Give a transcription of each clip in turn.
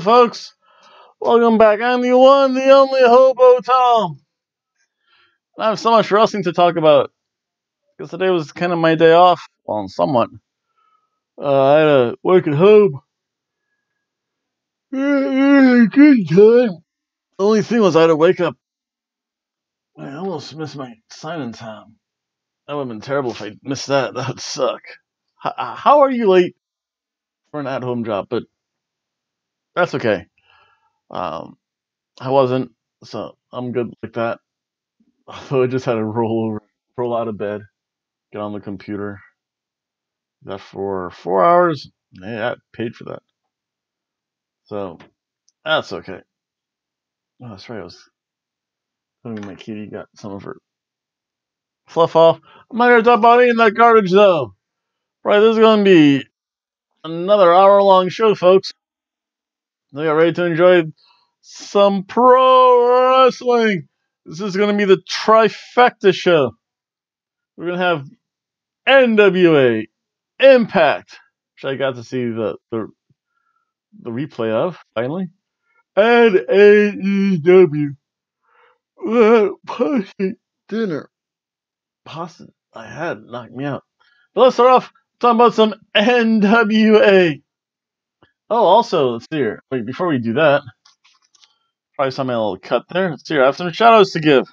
folks. Welcome back. I'm the one, the only Hobo Tom. I have so much wrestling to talk about because today was kind of my day off. Well, somewhat. Uh, I had to work at home. Good time. The only thing was I had to wake up. I almost missed my sign-in time. That would have been terrible if I missed that. That would suck. H- how are you late for an at-home job? But that's okay. Um, I wasn't, so I'm good like that. So I just had to roll over, roll out of bed, get on the computer. That for four hours. Hey, I paid for that. So that's okay. Oh, that's right. I was telling my kitty got some of her fluff off. I'm not gonna talk that garbage though. Right, this is gonna be another hour long show, folks. I got ready to enjoy some pro wrestling. This is going to be the trifecta show. We're going to have NWA, Impact, which I got to see the the, the replay of finally, and AEW. That pussy dinner pasta I had knocked me out. But let's start off talking about some NWA. Oh, also, let's see here. Wait, before we do that, probably saw my little cut there. Let's see here. I have some shout outs to give.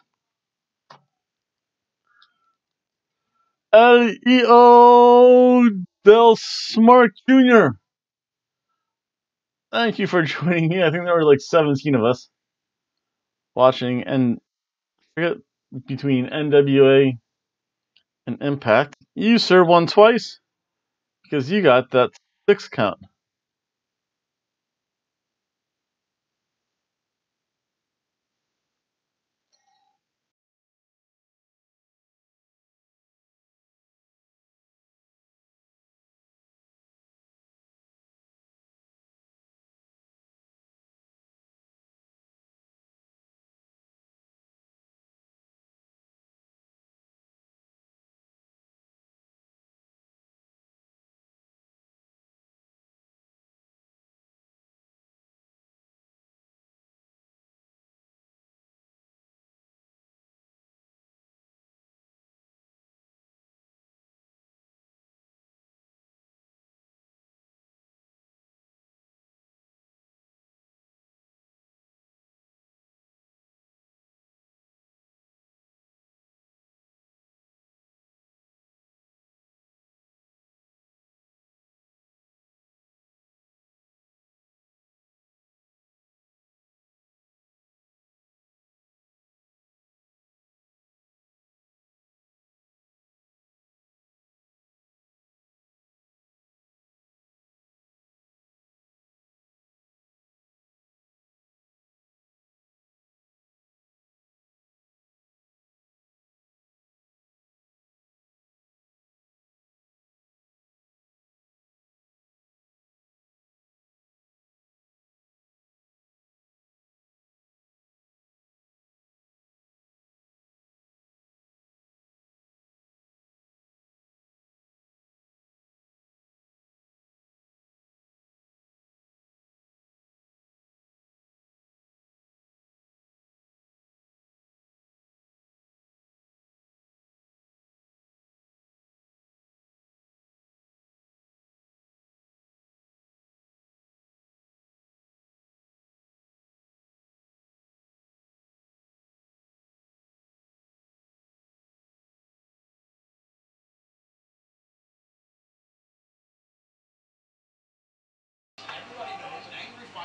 L.E.O. Del Smart Jr. Thank you for joining me. I think there were like 17 of us watching, and I forget between NWA and Impact. You, sir, won twice because you got that six count.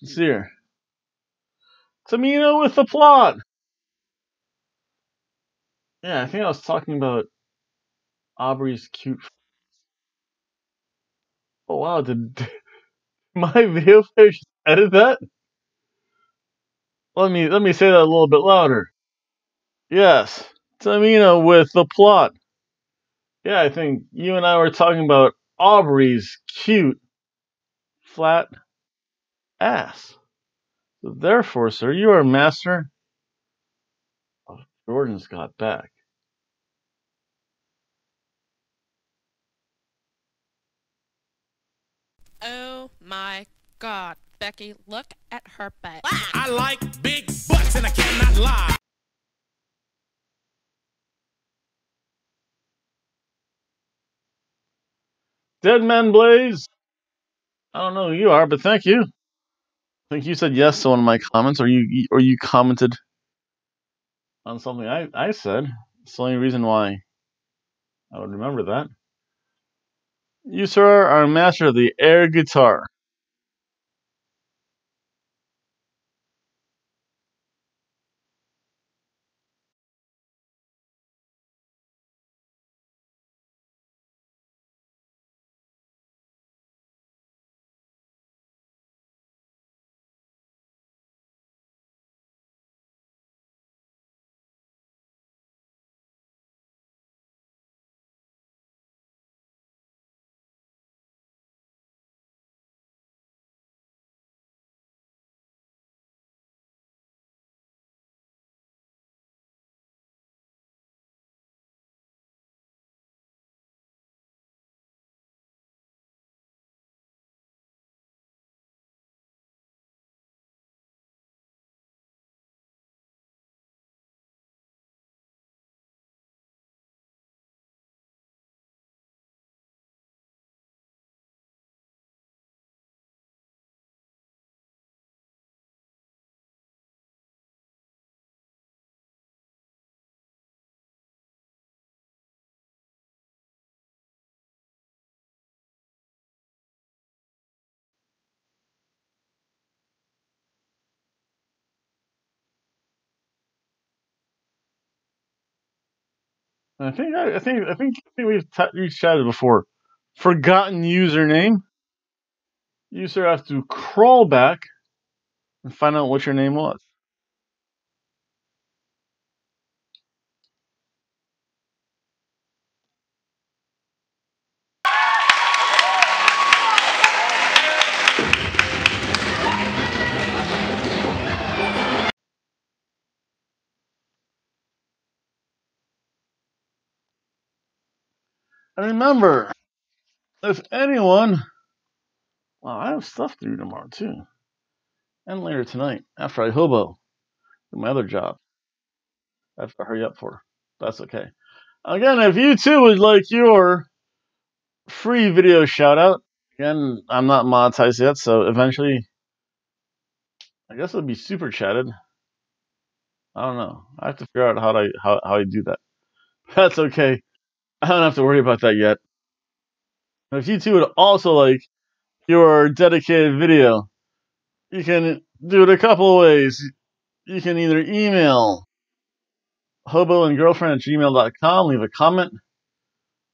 Here. Tamina with the plot. Yeah, I think I was talking about Aubrey's cute. Oh wow, did My video player just edit that? Let me let me say that a little bit louder. Yes, Tamina with the plot. Yeah, I think you and I were talking about Aubrey's cute flat ass. So therefore, sir, you are master of Jordan's got back. Oh my god, Becky, look at her butt. I like big butts and I cannot lie. Dead Man Blaze. I don't know who you are, but thank you. I think you said yes to one of my comments, or you or you commented on something I, I said. It's the only reason why I would remember that. You, sir, are a master of the air guitar. I think I, think I think, I think we've, t- we've chatted before. Forgotten username. You sir have to crawl back and find out what your name was. And remember, if anyone, well, I have stuff to do tomorrow too, and later tonight after I hobo do my other job. I have to hurry up for. That's okay. Again, if you too would like your free video shout out, again, I'm not monetized yet, so eventually, I guess it'll be super chatted. I don't know. I have to figure out how to how how I do that. That's okay. I don't have to worry about that yet. If you two would also like your dedicated video, you can do it a couple of ways. You can either email hobo and girlfriend at gmail.com, leave a comment.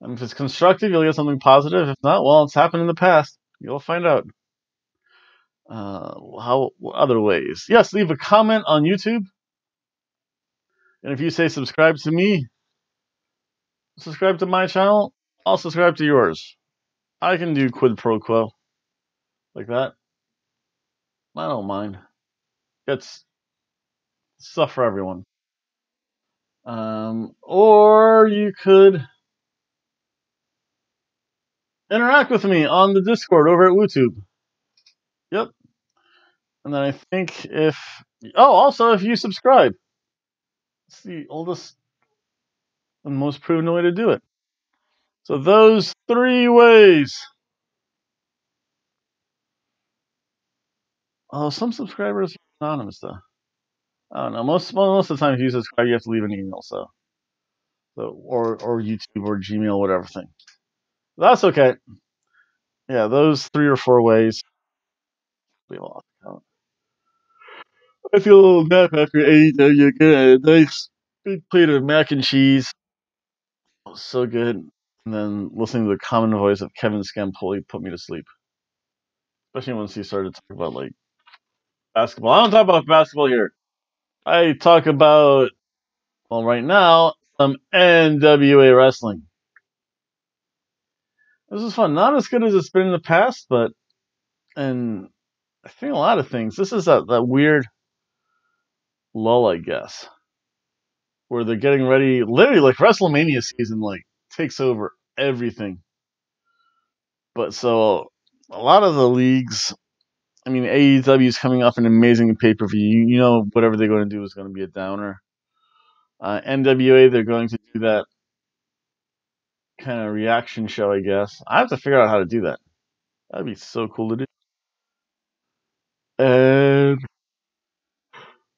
And if it's constructive, you'll get something positive. If not, well, it's happened in the past. You'll find out. Uh, how other ways? Yes, leave a comment on YouTube. And if you say subscribe to me, subscribe to my channel, I'll subscribe to yours. I can do quid pro quo like that. I don't mind. It's stuff for everyone. Um, or you could interact with me on the Discord over at WooTube. Yep. And then I think if oh, also if you subscribe, it's the oldest and most proven way to do it. So those three ways. Oh, some subscribers are anonymous though. I don't know. Most most of the time, if you subscribe, you have to leave an email. So, so or or YouTube or Gmail, whatever thing. That's okay. Yeah, those three or four ways. I feel a little nap after AEW. Good, nice big plate of mac and cheese. Oh, so good. And then listening to the common voice of Kevin Scampoli put me to sleep. especially once he started to talk about like basketball. I don't talk about basketball here. I talk about well, right now some NWA wrestling. This is fun. Not as good as it's been in the past, but and I think a lot of things. This is that that weird lull, I guess, where they're getting ready. Literally, like WrestleMania season, like takes over everything. But so a lot of the leagues, I mean, AEW is coming off an amazing pay per view. You, know, whatever they're going to do is going to be a downer. Uh, NWA, they're going to do that kind of reaction show, I guess. I have to figure out how to do that. That'd be so cool to do.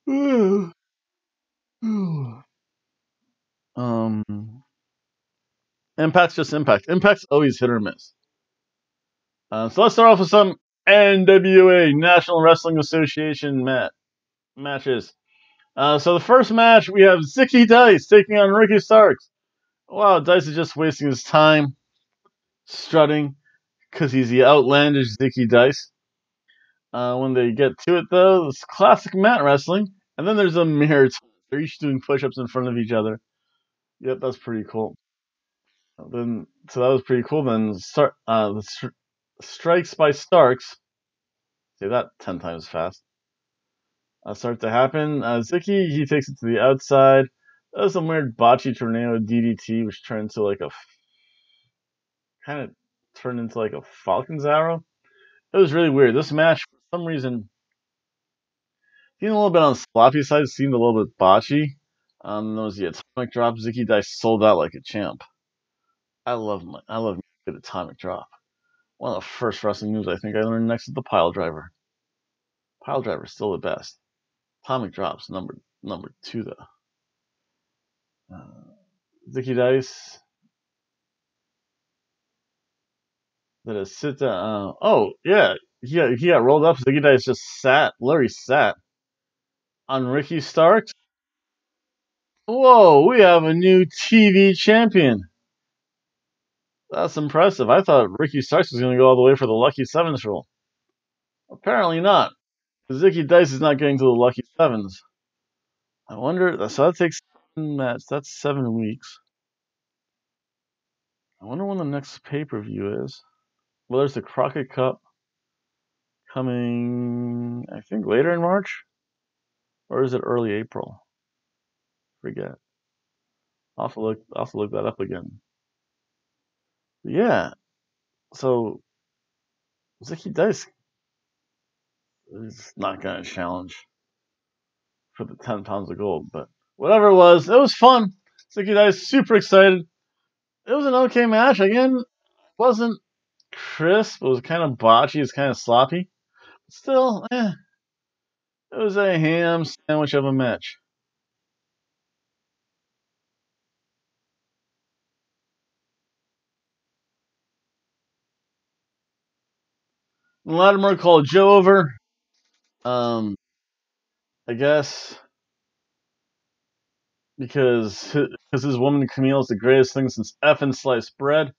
And Impact's just Impact. Impact's always hit or miss. Uh, so let's start off with some NWA National Wrestling Association mat matches. Uh, so the first match we have Zicky Dice taking on Ricky Starks. Wow, Dice is just wasting his time strutting because he's the outlandish Zicky Dice. Uh, when they get to it, though, it's classic mat wrestling, and then there's a mirror. They're each doing push-ups in front of each other. Yep, that's pretty cool. Then, so that was pretty cool. Then, start uh, the stri- strikes by Starks. Say that ten times fast. Uh, start to happen. Uh, Zicky he takes it to the outside. Does some weird bocce tornado DDT, which turned into like a kind of turned into like a Falcon's arrow. It was really weird. This match, for some reason, seemed a little bit on the sloppy side. Seemed a little bit botchy. Um, there was the atomic drop. Zicky Dice sold out like a champ. I love my, I love atomic drop. One of the first wrestling moves I think I learned next to the pile driver. Pile driver is still the best. Atomic drops number number two though. Uh, Zicky Dice. Did it sit down? Uh, oh yeah, he got, he got rolled up. Zicky Dice just sat. Larry sat on Ricky Starks. Whoa, we have a new TV champion. That's impressive. I thought Ricky Starks was going to go all the way for the Lucky Sevens role. Apparently not. Zicky Dice is not getting to the Lucky Sevens. I wonder. So that takes seven matches. That's seven weeks. I wonder when the next pay per view is. Well, there's the Crockett Cup coming. I think later in March, or is it early April? Forget. I'll have to look. I'll have to look that up again. Yeah. So Zicky Dice is not to challenge for the 10 pounds of gold, but whatever it was, it was fun. Zicky Dice super excited. It was an okay match. Again, wasn't crisp. It was kind of botchy. it was kind of sloppy. Still, eh, it was a ham sandwich of a match. Latimer called Joe over. Um, I guess because because his woman Camille is the greatest thing since effing sliced bread.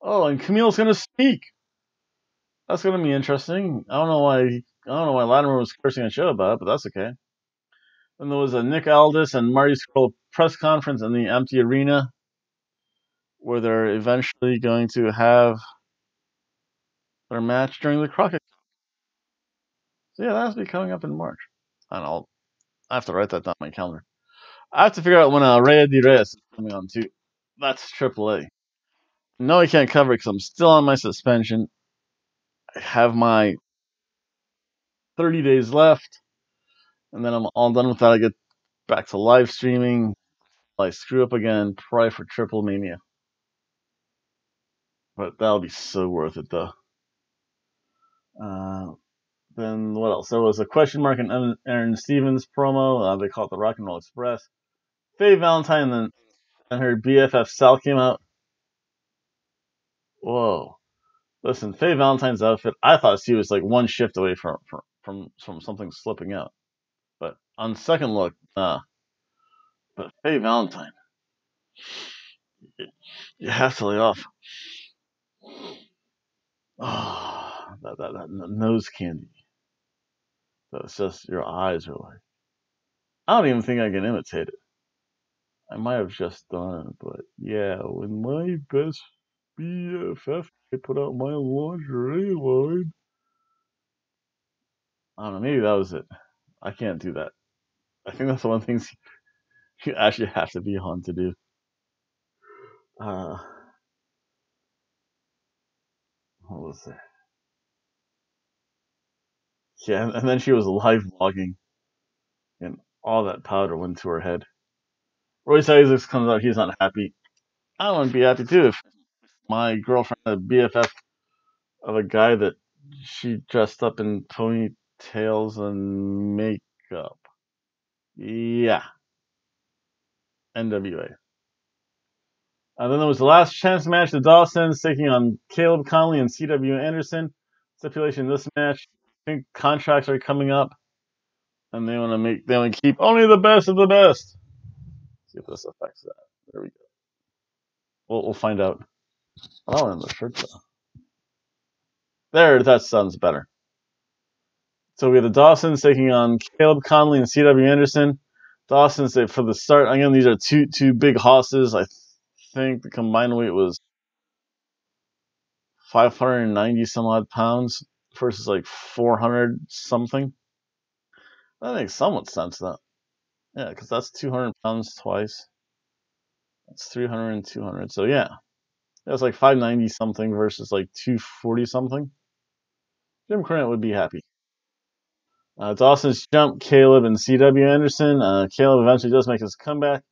Oh, and Camille's gonna speak. That's gonna be interesting. I don't know why. I don't know why Latimer was cursing on show about it, but that's okay. Then there was a Nick Aldis and Marty Scurll press conference in the empty arena, where they're eventually going to have their match during the Crockett. So yeah, that's be coming up in March. I'll I have to write that down on my calendar. I have to figure out when uh, Rey de Reyes is coming on too. That's AAA. No, I can't cover because I'm still on my suspension. I have my 30 days left, and then I'm all done with that. I get back to live streaming. I screw up again, probably for Triple Mania. But that'll be so worth it, though. Uh, then what else? There was a question mark in Aron Stevens promo. Uh, they call it the Rock and Roll Express. Faye Valentine then and her BFF Sal came out. Whoa. Listen, Faye Valentine's outfit, I thought she was like one shift away from from from, from something slipping out. But on second look, nah. But Faye Valentine, you have to lay off. Oh, that, that, that nose candy. It's just your eyes are like. I don't even think I can imitate it. I might have just done it, but yeah, when my best BFF I put out my lingerie line. I don't know, maybe that was it. I can't do that. I think that's one things you actually have to be on to do. Uh, what was it? Yeah, and, and then she was live vlogging, and all that powder went to her head. Royce Isaacs comes out, he's not happy. I wouldn't be happy too if my girlfriend a BFF of a guy that she dressed up in ponytails and makeup. Yeah. NWA. And then there was the last chance match, the Dawsons taking on Caleb Conley and CW Anderson. Stipulation this match, think contracts are coming up, and they want to make they want to keep only the best of the best. See if this affects that. There we go. We'll, we'll find out. I don't the shirt though. There, that sounds better. So we have the Dawsons taking on Caleb Conley and CW Anderson. Dawson's for the start. Again, these are two two big hosses. I think the combined weight was 590 some odd pounds versus like 400 something. That makes somewhat sense, though. Yeah, because that's 200 pounds twice. That's 300 and 200. So yeah, that's like 590 something versus like 240 something. Jim Cornette would be happy. Uh, Dawson's jump, Caleb and C.W. Anderson. Uh, Caleb eventually does make his comeback.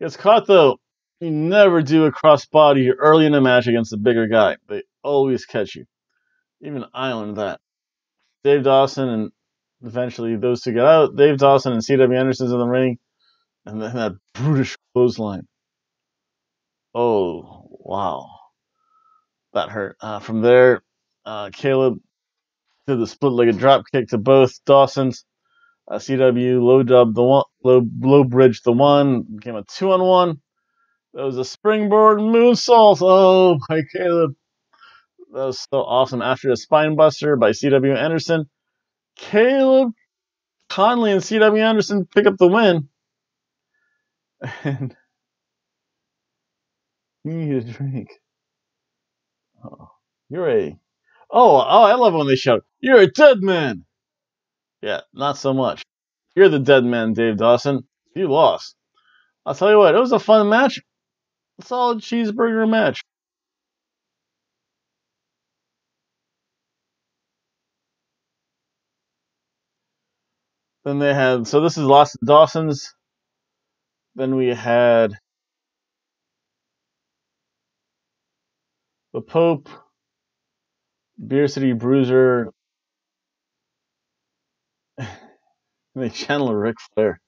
Gets caught though. You never do a crossbody early in a match against a bigger guy. They always catch you. Even I learned that. Dave Dawson and eventually those two get out. Dave Dawson and C.W. Anderson's in the ring. And then that brutish clothesline. Oh, wow. That hurt. Uh, from there, uh, Caleb did the split legged drop kick to both Dawsons. Uh, CW low dub the one, low low bridge the one became a two on one. That was a springboard moonsault. Oh by Caleb, that was so awesome. After a spine buster by CW Anderson, Caleb Conley and CW Anderson pick up the win. And you need a drink. Oh, you're a Oh, oh, I love when they shout, You're a dead man! Yeah, not so much. You're the dead man, Dave Dawson. You lost. I'll tell you what, it was a fun match. A solid cheeseburger match. Then they had, so this is Lost Dawson's. Then we had the Pope, Beer City Bruiser, and they channel Ric Flair.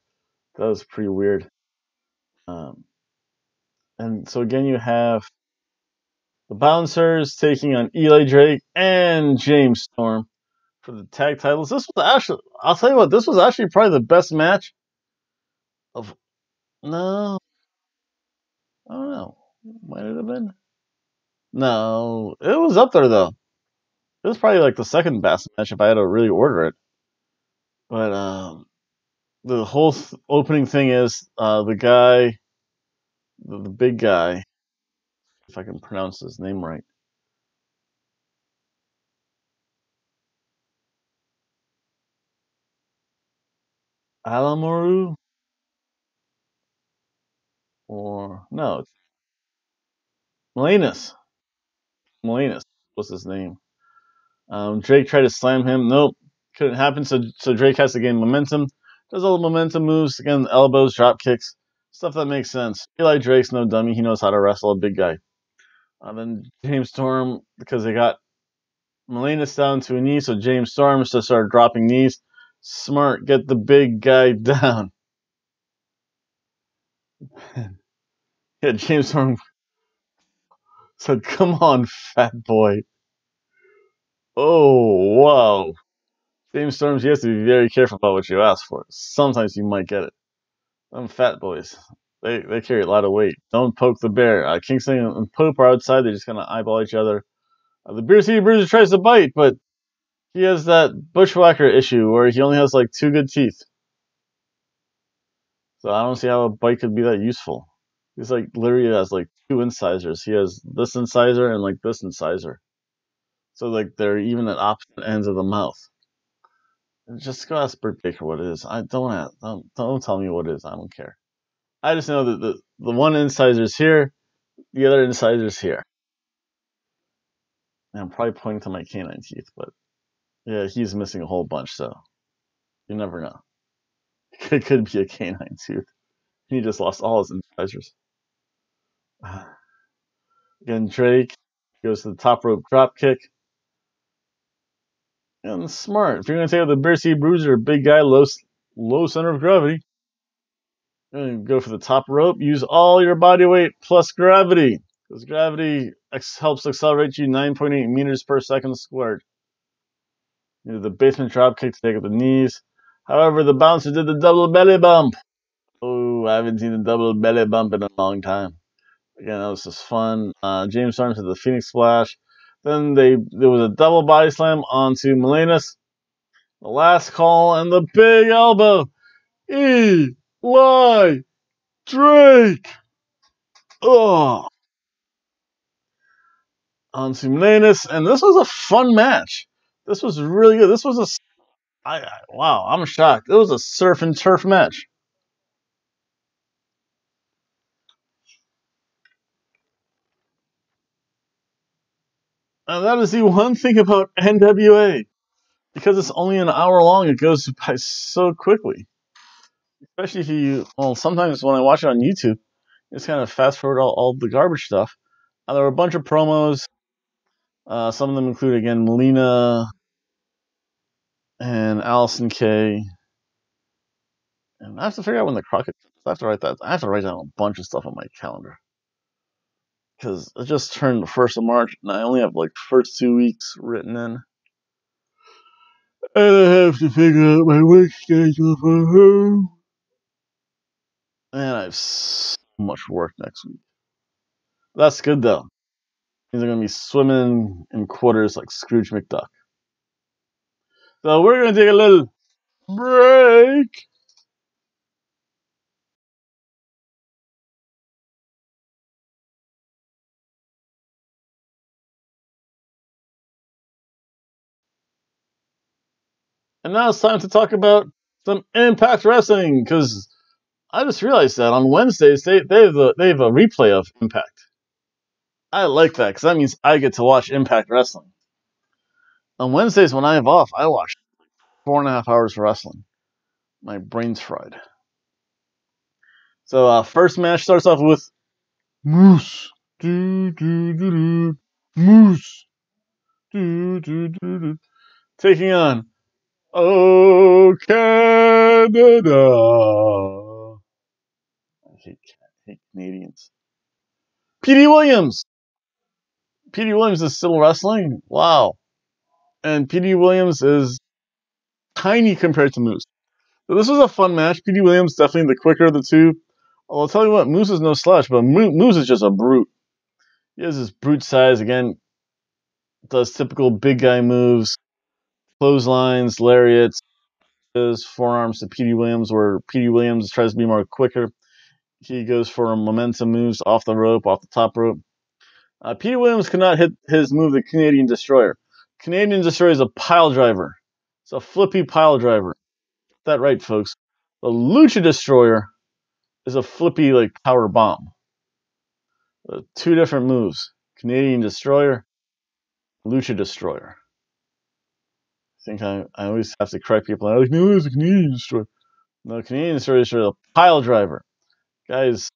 That was pretty weird. Um, and so again, you have the Bouncers taking on Eli Drake and James Storm for the tag titles. This was actually, I'll tell you what, this was actually probably the best match of. No, I don't know. Might it have been? No, it was up there though. It was probably like the second best match if I had to really order it. But um, the whole th- opening thing is uh, the guy, the, the big guy, if I can pronounce his name right. Alamoru? Or, no, it's. Milonas was his name. Um, Drake tried to slam him. Nope, couldn't happen. So, so Drake has to gain momentum. Does all the momentum moves again, elbows, drop kicks, stuff that makes sense. Eli Drake's no dummy. He knows how to wrestle a big guy. And then James Storm, because they got Milonas down to a knee, so James Storm just started dropping knees. Smart, get the big guy down. yeah, James Storm said, "Come on, fat boy." Oh wow, James Storms, you have to be very careful about what you ask for. Sometimes you might get it. Them fat boys, they they carry a lot of weight. Don't poke the bear. Uh, Kingston and Pope are outside. They're just gonna eyeball each other. Uh, the Beer City Bruiser tries to bite, but He has that bushwhacker issue where he only has like two good teeth. So I don't see how a bite could be that useful. He's like literally has like two incisors. He has this incisor and like this incisor. So like they're even at opposite ends of the mouth. Just go ask Britt Baker what it is. I don't ask, don't don't tell me what it is. I don't care. I just know that the the one incisor is here, the other incisor is here. And I'm probably pointing to my canine teeth, but yeah, he's missing a whole bunch. So you never know. It could be a canine tooth. He just lost all his incisors. Again, Drake goes to the top rope drop kick. And smart. If you're going to take out the Beer City Bruiser, big guy, low, low center of gravity, and go for the top rope. Use all your body weight plus gravity. Because gravity ex- helps accelerate you 9.8 meters per second squared. The basement drop kick to take out the knees. However, the bouncer did the double belly bump. Oh, I haven't seen a double belly bump in a long time. Again, that was just fun. Uh, James Storm did the Phoenix Splash. Then they there was a double body slam onto Milonas. The last call and the big elbow. Eli Drake. Oh. Onto Milonas. And this was a fun match. This was really good. This was a I, I wow, I'm shocked. It was a surf and turf match. Now that is the one thing about NWA. Because it's only an hour long, it goes by so quickly. Especially if you, well, sometimes when I watch it on YouTube, it's kind of fast forward all, all the garbage stuff. And there were a bunch of promos. Uh, some of them include, again, Melina and Allysin Kay. And I have to figure out when the Crockett. I have to write that. I have to write down a bunch of stuff on my calendar because it just turned the first of March, and I only have like first two weeks written in. And I have to figure out my work schedule for home. And I have so much work next week. That's good though. Means I'm gonna be swimming in quarters like Scrooge McDuck. So we're gonna take a little break. And now it's time to talk about some Impact Wrestling because I just realized that on Wednesdays they they have a, they have a replay of Impact. I like that because that means I get to watch Impact Wrestling. On Wednesdays when I have off, I watch four and a half hours of wrestling. My brain's fried. So uh, first match starts off with Moose. Do, do, do. Moose. Taking on Oh Canada. I hate, I hate Canadians. Petey Williams. Petey Williams is still wrestling. Wow. And Petey Williams is tiny compared to Moose. So this was a fun match. Petey Williams definitely the quicker of the two. I'll tell you what, Moose is no slouch, but Mo- Moose is just a brute. He has this brute size again. Does typical big guy moves, clotheslines, lariats, his forearms to Petey Williams, where Petey Williams tries to be more quicker. He goes for momentum moves off the rope, off the top rope. Uh, Petey Williams cannot hit his move, the Canadian Destroyer. Canadian Destroyer is a pile driver. It's a flippy pile driver. That right, folks. The Lucha Destroyer is a flippy like power bomb. Uh, two different moves: Canadian Destroyer, Lucha Destroyer. I think I, I always have to correct people. I'm like, no, it's a Canadian Destroyer. No, Canadian Destroyer is a pile driver. Guys,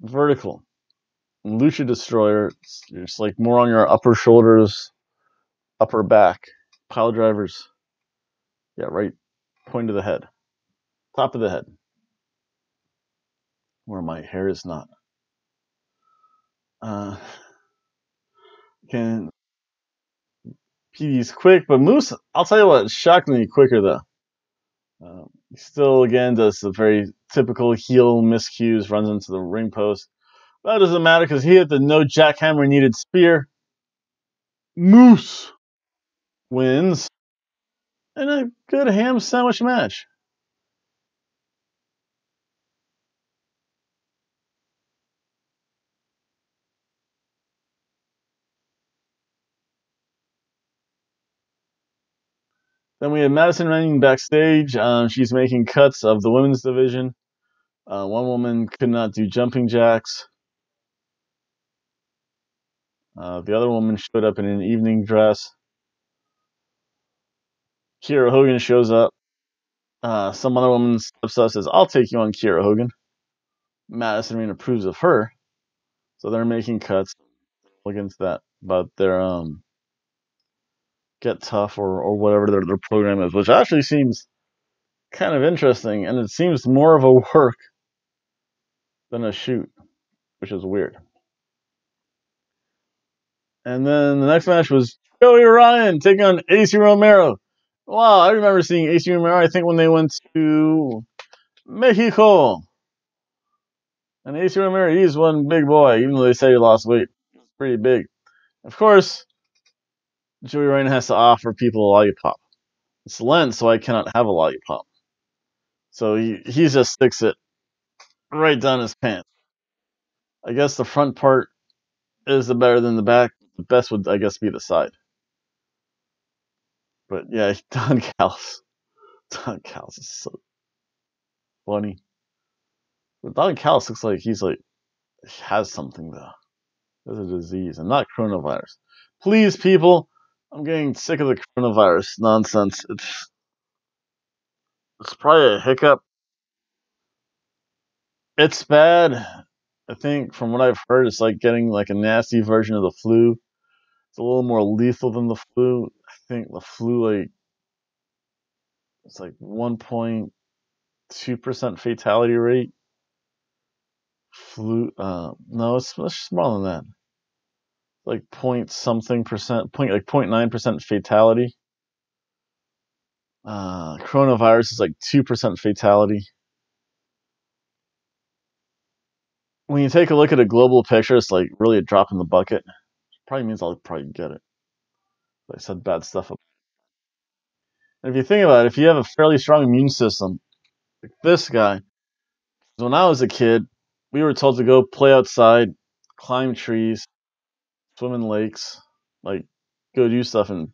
vertical. Lucha Destroyer, it's, it's like more on your upper shoulders, upper back. Pile drivers, yeah, right, point of the head, top of the head, where my hair is not. Uh, can Petey's quick, but Moose, I'll tell you what, shockingly quicker though. Uh, still, again, does the very typical heel miscues, runs into the ring post. That doesn't matter because he hit the no jackhammer needed spear. Moose wins. and a good ham sandwich match. Then we have Madison running backstage. Um, she's making cuts of the women's division. Uh, one woman could not do jumping jacks. Uh, the other woman showed up in an evening dress. Kiera Hogan shows up. Uh, some other woman steps up says, I'll take you on Kiera Hogan. Madison Rayne approves of her. So they're making cuts against that about their um get tough or, or whatever their, their program is, which actually seems kind of interesting and it seems more of a work than a shoot, which is weird. And then the next match was Joey Ryan taking on Ace Romero. Wow, I remember seeing Ace Romero, I think, when they went to Mexico. And Ace Romero, he's one big boy, even though they say he lost weight. He's pretty big. Of course, Joey Ryan has to offer people a lollipop. It's Lent, so I cannot have a lollipop. So he, he just sticks it right down his pants. I guess the front part is the better than the back. The best would, I guess, be the side. But yeah, Don Callis. Don Callis is so funny. But Don Callis looks like he's like he has something though. There's a disease and not coronavirus. Please, people, I'm getting sick of the coronavirus nonsense. It's it's probably a hiccup. It's bad. I think from what I've heard, it's like getting like a nasty version of the flu. It's a little more lethal than the flu. I think the flu like it's like 1.2% fatality rate. Flu uh no, it's much smaller than that. Like point something percent, point like 0.9 percent fatality. Uh, coronavirus is like two percent fatality. When you take a look at a global picture, it's like really a drop in the bucket. Probably means I'll probably get it. I said bad stuff. And if you think about it, if you have a fairly strong immune system, like this guy, when I was a kid, we were told to go play outside, climb trees, swim in lakes, like go do stuff and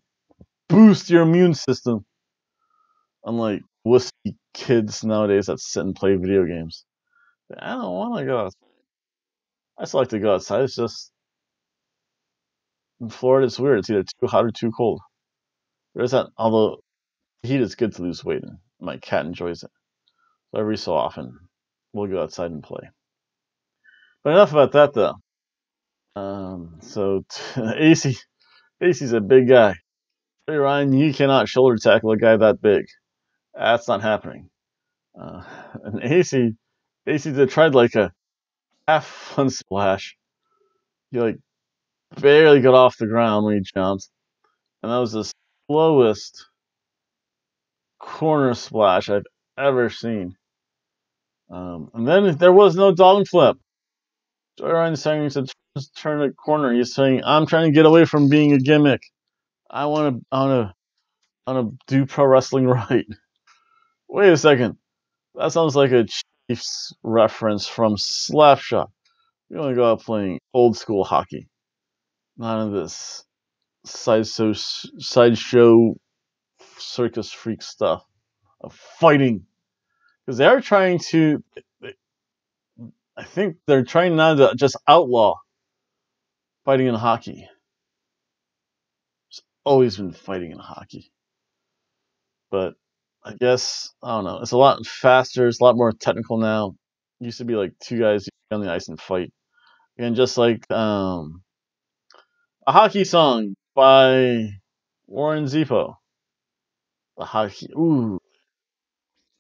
boost your immune system. Unlike wussy kids nowadays that sit and play video games. I don't want to go outside. I just like to go outside. It's just in Florida, it's weird. It's either too hot or too cold. There is that, although heat is good to lose weight, and my cat enjoys it. So every so often, we'll go outside and play. But enough about that, though. Um, so Ace, Ace's a big guy. Hey Ryan, you cannot shoulder tackle a guy that big. That's not happening. Uh, and Ace, Ace tried like a half fun splash. He like barely got off the ground when he jumped, and that was the slowest corner splash I've ever seen. Um, and then there was no dog flip. Joey Ryan saying to turn a corner. He's saying, "I'm trying to get away from being a gimmick. I want to, I want to, want to do pro wrestling right." Wait a second. That sounds like a Chiefs reference from Slapshot. We want to go out playing old school hockey. None of this sideshow, sideshow circus freak stuff of fighting. Because they're trying to, I think they're trying now to just outlaw fighting in hockey. There's always been fighting in hockey. But I guess, I don't know, it's a lot faster, it's a lot more technical now. It used to be like two guys on the ice and fight. And just like um, a hockey song by Warren Zevon. The hockey, ooh,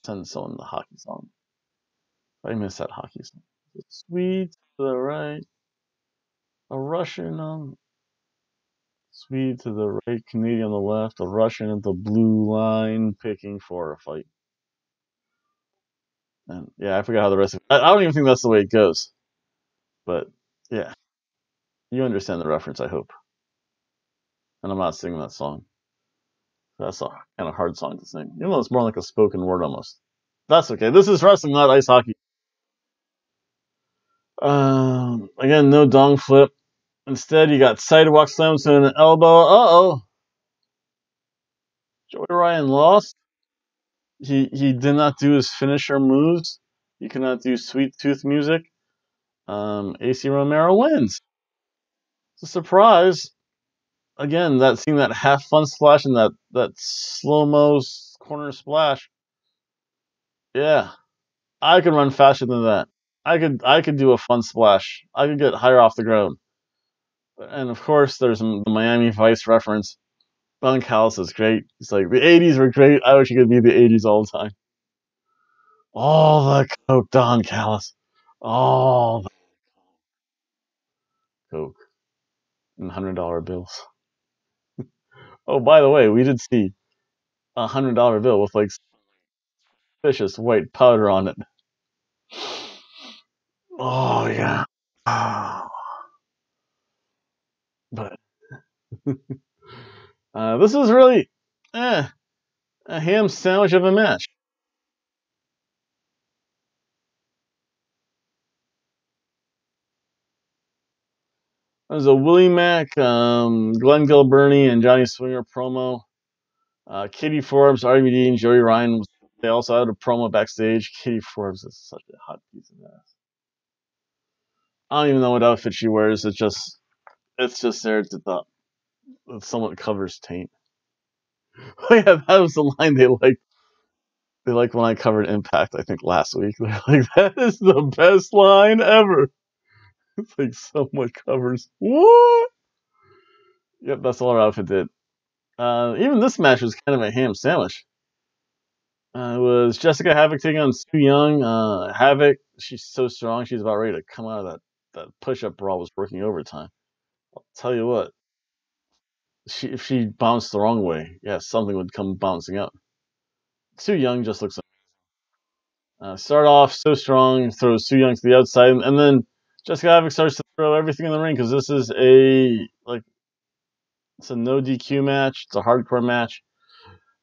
send someone the hockey song. I miss that hockey song. Sweet to the right, a Russian um, on Swede to the right, Canadian on the left, a Russian at the blue line, picking for a fight. And yeah, I forgot how the rest of I, I don't even think that's the way it goes. But yeah. You understand the reference, I hope. And I'm not singing that song. That's a kind of hard song to sing. You know, it's more like a spoken word almost. That's okay. This is wrestling, not ice hockey. Um, again, no dong flip. Instead, you got sidewalk slams to an elbow. Uh oh. Joey Ryan lost. He he did not do his finisher moves. He cannot do sweet tooth music. Um, Ace Romero wins. It's surprise. Again, that seeing that half fun splash and that that slow mo corner splash. Yeah, I could run faster than that. I could I could do a fun splash. I could get higher off the ground. And of course, there's the Miami Vice reference. Callis is great. He's like the '80s were great. I wish it could be the '80s all the time. All the coke, Don Callis. All the coke and hundred dollar bills. oh, by the way, we did see a hundred dollar bill with like suspicious white powder on it. Oh yeah. But uh, this is really eh, a ham sandwich of a match. There's a Willie Mack, um, Glenn Gilbertti, and Johnny Swinger promo. Uh, Katie Forbes, RVD, and Joey Ryan. They also had a promo backstage. Katie Forbes is such a hot piece of ass. I don't even know what outfit she wears. It's just, it's just there at the top. It somewhat covers taint. Oh yeah, that was the line they like. They like when I covered Impact. I think last week. They're like, "That is the best line ever." It's like somewhat covers what? Yep, that's all our outfit did. Uh, even this match was kind of a ham sandwich. Uh, it was Jessica Havoc taking on Su Yung. Uh, Havoc, she's so strong, she's about ready to come out of that, that push up brawl was working overtime. I'll tell you what, she, if she bounced the wrong way, yeah, something would come bouncing up. Su Yung just looks uh, start off so strong, throws Su Yung to the outside, and then Jessica Havoc starts to throw everything in the ring because this is a like it's a no DQ match. It's a hardcore match.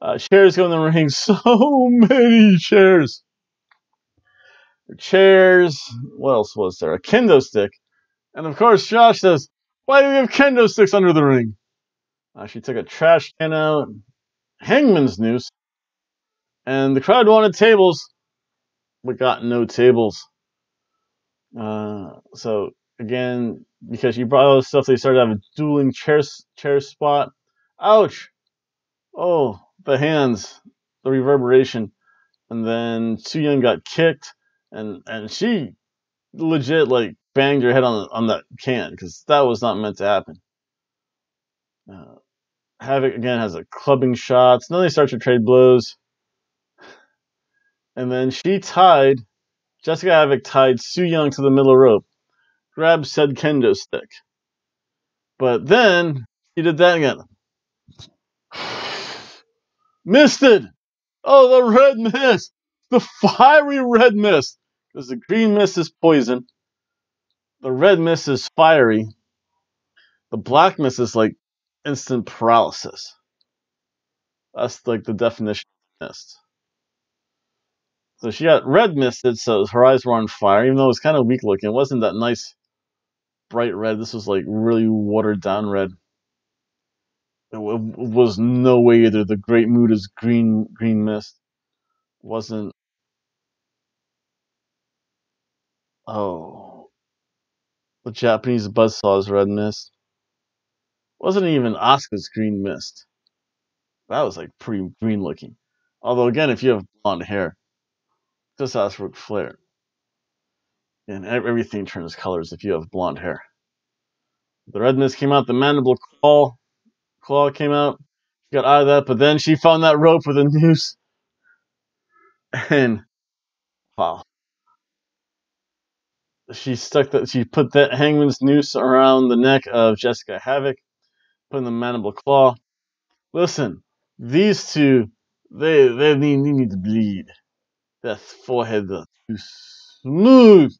Uh, chairs go in the ring. So many chairs. Chairs. What else was there? A kendo stick. And of course, Josh says, "Why do we have kendo sticks under the ring?" Uh, she took a trash can out, hangman's noose, and the crowd wanted tables, but got no tables. Uh, so again, because you brought all this stuff, they started having dueling chair chair spot. Ouch! Oh, the hands, the reverberation, and then Su Yung got kicked, and and she legit like banged her head on on that can because that was not meant to happen. Uh, Havoc again has a clubbing shots. Then they start to trade blows, and then she tied Jessica Havoc tied Su Yung to the middle rope, grabbed said kendo stick. But then he did that again. Missed it! Oh, the red mist! The fiery red mist! Because the green mist is poison. The red mist is fiery. The black mist is like instant paralysis. That's like the definition of mist. So she got red misted, so her eyes were on fire, even though it was kind of weak looking. It wasn't that nice, bright red. This was like really watered down red. It, was no way either. The Great Muta's green, green mist. Wasn't. Oh. The Japanese buzzsaw's red mist. Wasn't even Asuka's green mist. That was like pretty green looking. Although, again, if you have blonde hair, just ask Ric Flair. And everything turns colors if you have blonde hair. The redness came out, the mandible claw, claw came out. She got out of that, but then she found that rope with a noose. And wow. She stuck that she put that hangman's noose around the neck of Jessica Havoc, putting the mandible claw. Listen, these two, they they need, they need to bleed. Their foreheads are too smooth.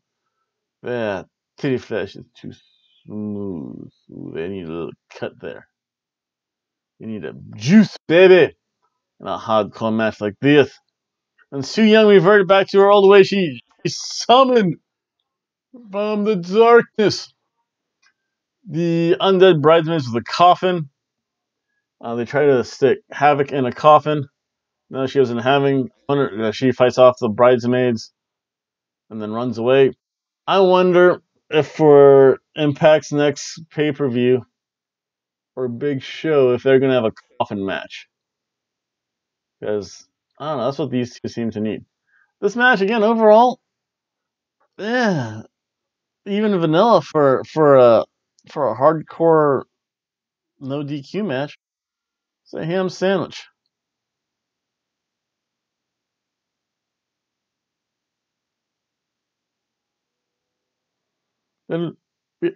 Their titty flesh is too smooth. Ooh, they need a little cut there. You need a juice, baby. in a hardcore match like this. And Su Yung reverted back to her old way. She, she summoned from the darkness the undead bridesmaids with a coffin. Uh, they try to stick Havoc in a coffin. No, she isn't having. Uh, she fights off the bridesmaids and then runs away. I wonder if for Impact's next pay per view or big show, if they're going to have a coffin match. Because, I don't know, that's what these two seem to need. This match, again, overall, yeah, even vanilla for for a for a hardcore no DQ match. It's a ham sandwich. Then, we,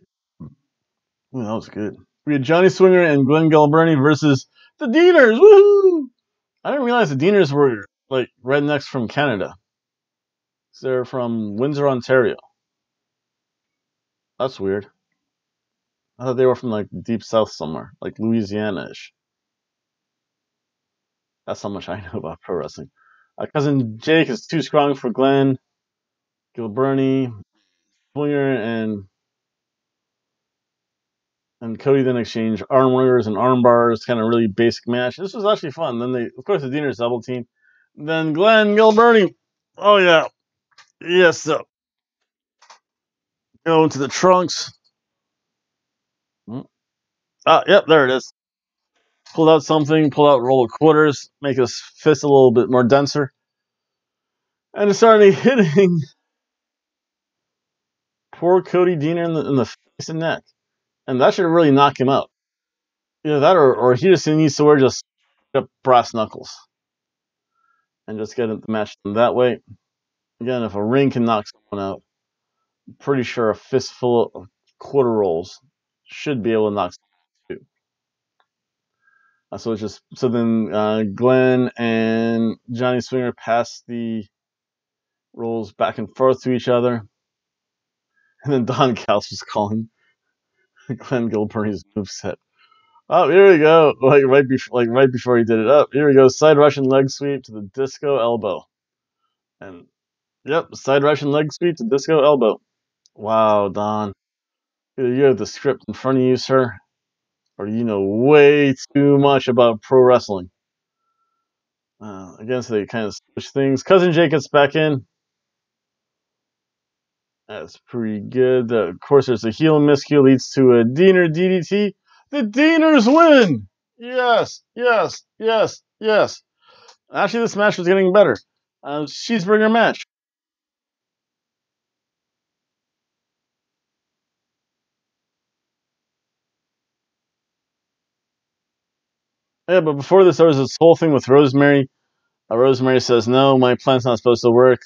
ooh, that was good. We had Johnny Swinger and Glenn Gilbertti versus the Deaners. Woohoo! I didn't realize the Deaners were like rednecks from Canada. They're from Windsor, Ontario. That's weird. I thought they were from like deep south somewhere, like Louisiana ish. That's how much I know about pro wrestling. Uh, cousin Jake is too strong for Glenn. Gilbertti, Swinger, and and Cody then exchange arm wringers and arm bars, kind of really basic match. This was actually fun. Then they, of course, the Deaners double team. Then Glenn Gilbertti, oh yeah, yes, so go into the trunks. Hmm. Ah, yep, there it is. Pull out something, pull out roll of quarters, make his fist a little bit more denser. And it started hitting poor Cody Deaner in the, in the face and neck. And that should really knock him out. Either that or, or he just needs to wear just brass knuckles. And just get the match done that way. Again, if a ring can knock someone out, I'm pretty sure a fistful of quarter rolls should be able to knock someone out too. Uh, so it's just so then uh, Glenn and Johnny Swinger pass the rolls back and forth to each other, and then Don Callis was calling Glenn Gilbertti's moveset. Oh, here we go. Like right before, like right before he did it up. Here we go. Side Russian leg sweep to the disco elbow, and yep, side Russian leg sweep to disco elbow. Wow, Don, Either you have the script in front of you, sir, or you know way too much about pro wrestling. Uh, again, so they kind of switch things. Cousin Jake gets back in. That's pretty good. Uh, of course, there's a heel miscue leads to a Deaner DDT. The Deaners win! Yes, yes, yes, yes. Actually, this match was getting better. Uh, Cheeseburger match. Yeah, but before this, there was this whole thing with Rosemary. Uh, Rosemary says, No, my plan's not supposed to work.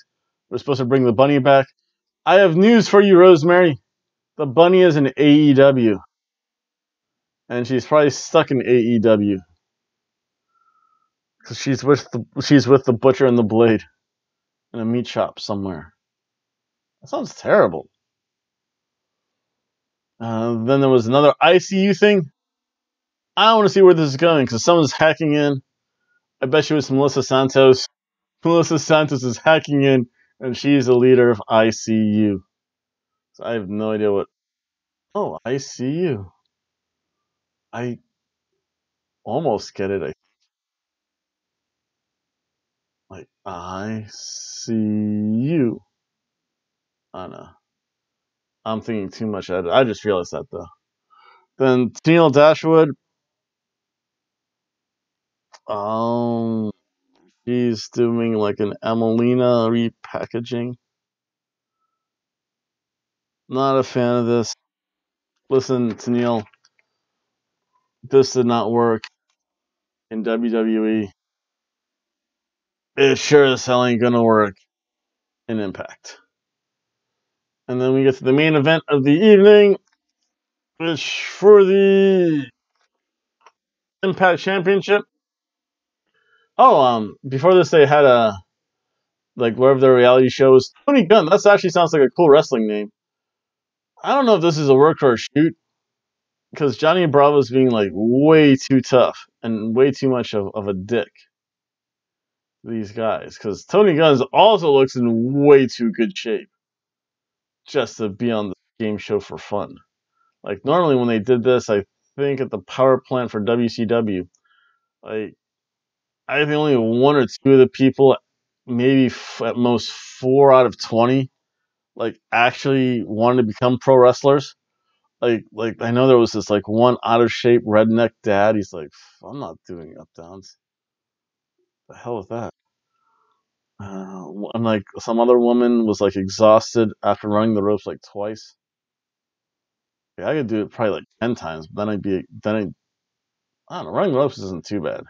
We're supposed to bring the bunny back. I have news for you, Rosemary. The bunny is in AEW. And she's probably stuck in AEW. Cause she's with the she's with the butcher and the blade in a meat shop somewhere. That sounds terrible. Uh, then there was another ICU thing. I want to see where this is going because someone's hacking in. I bet you it's Melissa Santos. Melissa Santos is hacking in, and she's the leader of ICU. So I have no idea what. Oh, ICU. I almost get it. I like I see you. I know. I'm thinking too much. I, I just realized that though. Then Neil Dashwood. Um, she's doing like an Emmalina repackaging. Not a fan of this. Listen, Neil. This did not work in WWE. It sure as hell ain't gonna work in Impact. And then we get to the main event of the evening, which for the Impact Championship. Oh, um, before this they had a like wherever the reality show was Tony Gunn. That actually sounds like a cool wrestling name. I don't know if this is a work or a shoot because Johnny Bravo's being like way too tough and way too much of, of a dick. these guys because Tony Guns also looks in way too good shape just to be on the game show for fun. Like normally when they did this, I think at the power plant for WCW, like I think only one or two of the people, maybe f- at most four out of twenty, like actually wanted to become pro wrestlers. Like, like I know there was this like one out of shape redneck dad. He's like, I'm not doing up downs. The hell with that. Uh, and like some other woman was like exhausted after running the ropes like twice. Yeah, I could do it probably like ten times, but then I'd be then I, I don't know. Running the ropes isn't too bad.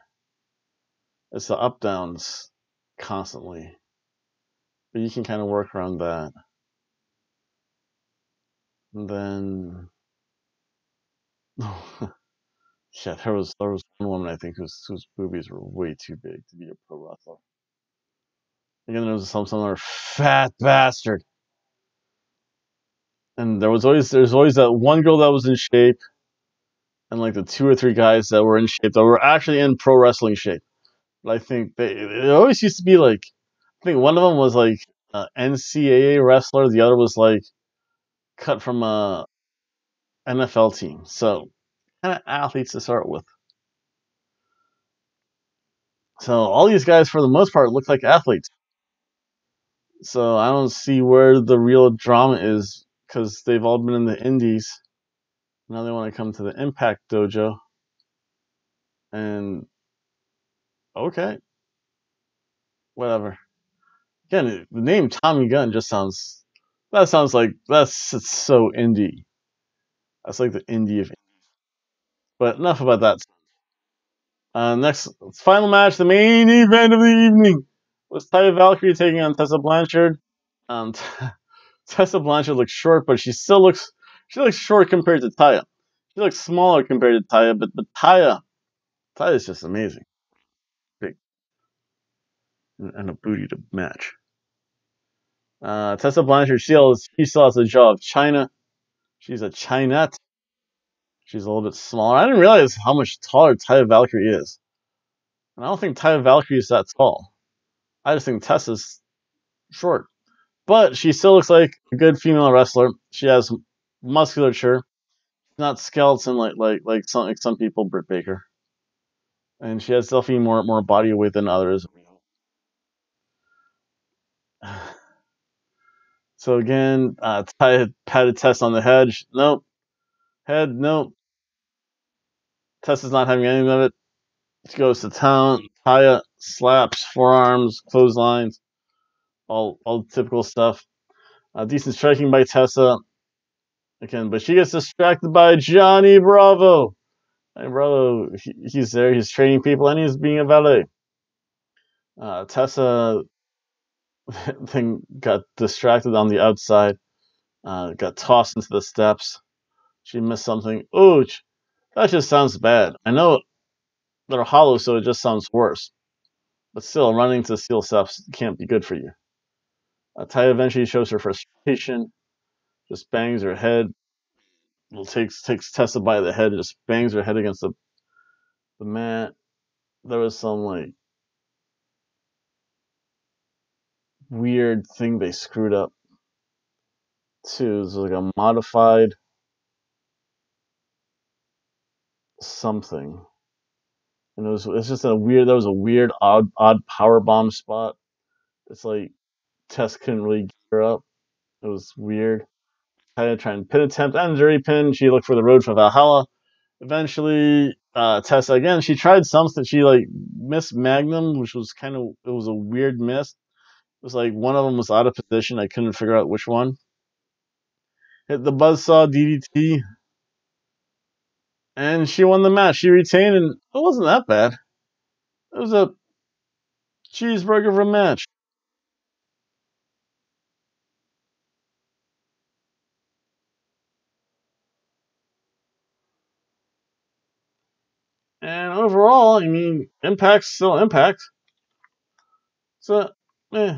It's the up downs constantly, but you can kind of work around that. And then, yeah, there was there was one woman I think whose whose boobies were way too big to be a pro wrestler. Again, there was some some other fat bastard, and there was always there's always that one girl that was in shape, and like the two or three guys that were in shape that were actually in pro wrestling shape. I think they it always used to be like I think one of them was like NCAA wrestler, the other was like cut from a NFL team. So kind of athletes to start with. So all these guys, for the most part, look like athletes. So I don't see where the real drama is because they've all been in the indies. Now they want to come to the Impact Dojo. And okay, whatever. Again, the name Tommy Gunn just sounds. That sounds like that's it's so indie. That's like the indie of. But enough about that. Uh, next, final match, the main event of the evening was Taya Valkyrie taking on Tessa Blanchard. Um, Tessa Blanchard looks short, but she still looks she looks short compared to Taya. She looks smaller compared to Taya, but but Taya, Taya is just amazing, and, a booty to match. Uh, Tessa Blanchard, she still, she still has the jaw of Chyna. She's a Chinette. She's a little bit smaller. I didn't realize how much taller Taya Valkyrie is. And I don't think Taya Valkyrie is that tall. I just think Tessa's short. But she still looks like a good female wrestler. She has musculature, not skeleton like like like some like some people, Britt Baker. And she has definitely more more body weight than others. So again, uh, patted Tess on the head. Nope. Head, nope. Tess is not having any of it. She goes to town. Taya slaps, forearms, clotheslines, all all typical stuff. Uh, decent striking by Tessa. Again, but she gets distracted by Johnny Bravo. And Bravo, he, he's there. He's training people, and he's being a valet. Uh, Tessa thing got distracted on the outside. Uh, got tossed into the steps. She missed something. Ouch! That just sounds bad. I know they're hollow, so it just sounds worse. But still, running to steel steps can't be good for you. Uh, Ty eventually shows her frustration, just bangs her head. Well, takes takes Tessa by the head, just bangs her head against the the mat. There was some like weird thing they screwed up too. It was like a modified something. And it was it's just a weird that was a weird odd odd power bomb spot. It's like Tess couldn't really get her up. It was weird. Kind of trying pin attempt and jury pin. She looked for the road for Valhalla. Eventually, uh, Tessa again. She tried something. She like missed Magnum, which was kind of it was a weird miss. It was like one of them was out of position. I couldn't figure out which one. Hit the buzzsaw DDT, and she won the match. She retained, and it wasn't that bad. It was a cheeseburger of a match. And overall, I mean, Impact's still Impact. So, eh,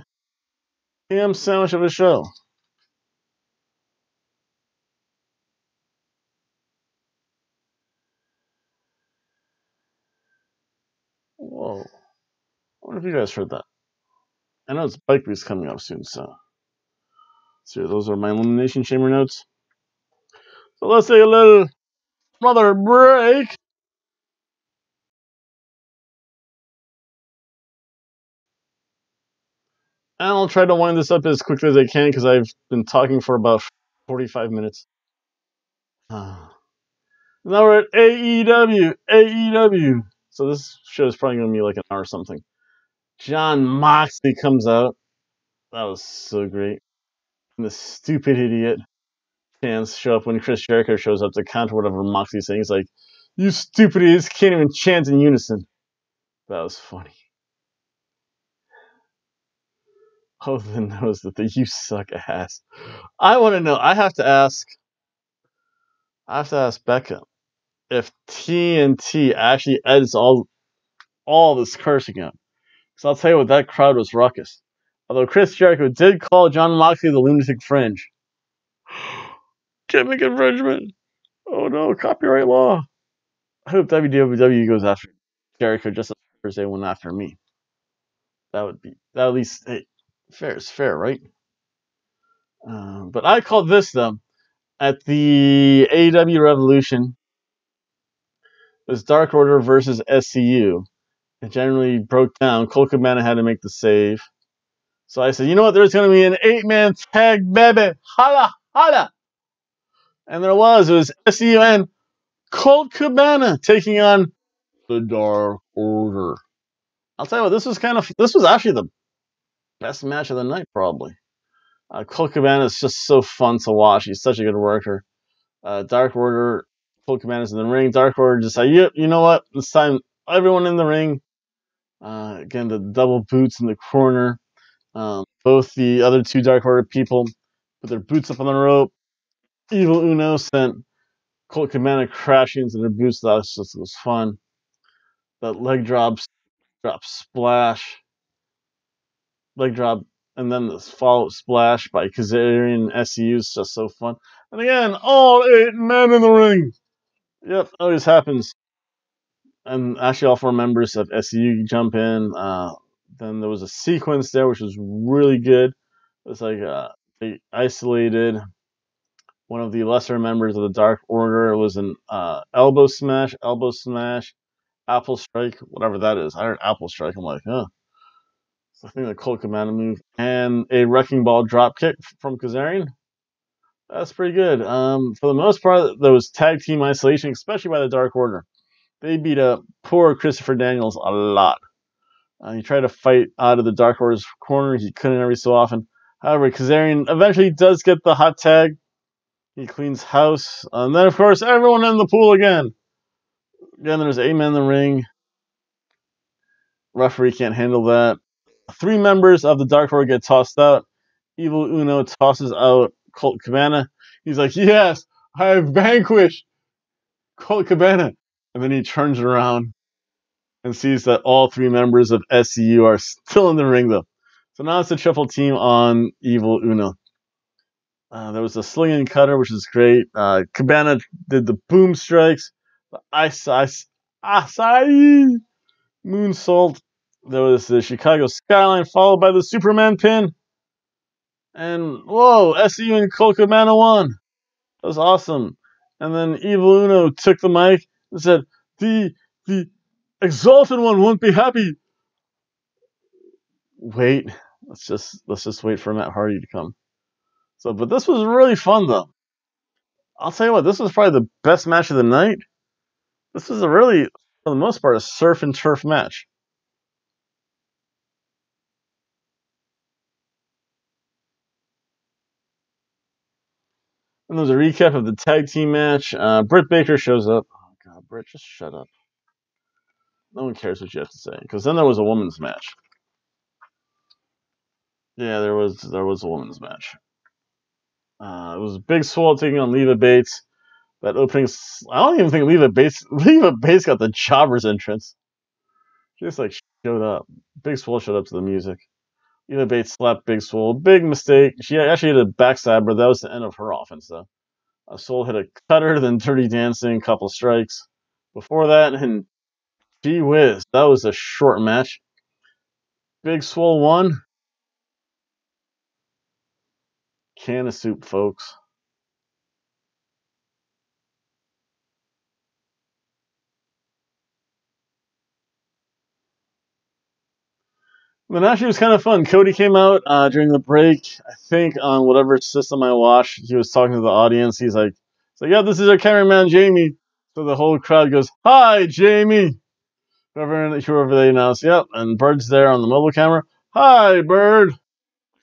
ham sandwich of a show. Whoa. I wonder if you guys heard that. I know it's Bike Beast coming up soon, so. So those are my Elimination Chamber notes. So let's take a little another break. And I'll try to wind this up as quickly as I can because I've been talking for about 45 minutes. now we're at AEW. AEW. So this show is probably going to be like an hour or something. Jon Moxley comes out. That was so great. And the stupid idiot fans show up when Chris Jericho shows up to counter whatever Moxley's saying. He's like, You stupid idiots can't even chant in unison. That was funny. Oh, the nose that the you suck ass. I want to know. I have to ask. I have to ask Becca if TNT actually edits all all this cursing out. So I'll tell you what, that crowd was ruckus. Although Chris Jericho did call Jon Moxley the lunatic fringe. Gimmick infringement. Oh no, copyright law. I hope WWE goes after Jericho just as they went after me. That would be that at least hey, fair is fair, right? Uh, but I called this them at the AEW Revolution. It was Dark Order versus SCU. It generally broke down. Colt Cabana had to make the save. So I said, you know what? There's going to be an eight man tag, baby. Holla, holla. And there was. It was SCU and Colt Cabana taking on the Dark Order. I'll tell you what, this was kind of, this was actually the best match of the night, probably. Uh, Colt Cabana is just so fun to watch. He's such a good worker. Uh, Dark Order, Colt Cabana's in the ring. Dark Order decided, yep, you know what? This time, everyone in the ring. Uh, again, the double boots in the corner. Um, both the other two Dark Order people put their boots up on the rope. Evil Uno sent Colt Cabana crashing into their boots. That was just was fun. That leg drops, drop splash, leg drop, and then the follow splash by Kazarian SCU is just so fun. And again, all eight men in the ring. Yep, always happens. And actually, all four members of SCU jump in. Uh, then there was a sequence there which was really good. It was like uh, they isolated one of the lesser members of the Dark Order. It was an uh, elbow smash, elbow smash, apple strike, whatever that is. I heard apple strike. I'm like, huh. I think the Colt Cabana move and a wrecking ball drop kick from Kazarian. That's pretty good. Um, for the most part, was tag team isolation, especially by the Dark Order. They beat up poor Christopher Daniels a lot. Uh, he tried to fight out of the Dark Order's corner. He couldn't every so often. However, Kazarian eventually does get the hot tag. He cleans house. And then, of course, everyone in the pool again. Again, there's eight men in the ring. Referee can't handle that. Three members of the Dark Order get tossed out. Evil Uno tosses out Colt Cabana. He's like, Yes, I have vanquished Colt Cabana. And then he turns around and sees that all three members of SCU are still in the ring, though. So now it's a triple team on Evil Uno. Uh, there was a sling and cutter, which is great. Uh, Cabana did the boom strikes, the ice, ice, acai, moonsault. There was the Chicago skyline, followed by the Superman pin. And whoa, SCU and Colt Cabana won. That was awesome. And then Evil Uno took the mic and said, "The the exalted one won't be happy." Wait, let's just let's just wait for Matt Hardy to come. So, but this was really fun though. I'll tell you what, this was probably the best match of the night. This was a really, for the most part, a surf and turf match. And there's a recap of the tag team match. Uh, Britt Baker shows up. Oh God, Britt, just shut up. No one cares what you have to say. Because then there was a women's match. Yeah, there was there was a women's match. Uh, it was Big Swole taking on Leva Bates. That opening, I don't even think Leva Bates Leva Bates got the jobber's entrance. She just like showed up. Big Swole showed up to the music. Leva Bates slapped Big Swole. Big mistake. She actually hit a backstab, but that was the end of her offense, though. Uh, Swole hit a cutter, then Dirty Dancing, couple strikes. Before that, and gee whiz, that was a short match. Big Swole won. Can of soup, folks. Match was kind of fun. Cody came out uh, during the break. I think on whatever system I watched, he was talking to the audience. He's like, "He's like, yeah, this is our cameraman, Jamie." So the whole crowd goes, "Hi, Jamie." Whoever, whoever they announce, yep. And Bird's there on the mobile camera. Hi, Bird.